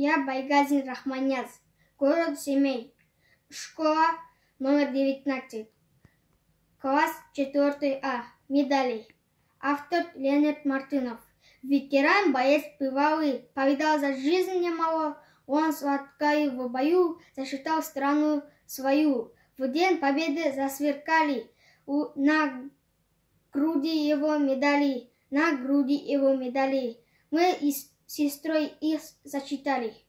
Я Байгазин Рахманяз, город Семей, школа номер 19, класс 4 А, медали. Автор Леонид Мартынов. Ветеран, боец бывалый, повидал за жизнь немало, он сладкой в бою засчитал страну свою. В день победы засверкали на груди его медали, на груди его медали. Мы si stroj i začítali.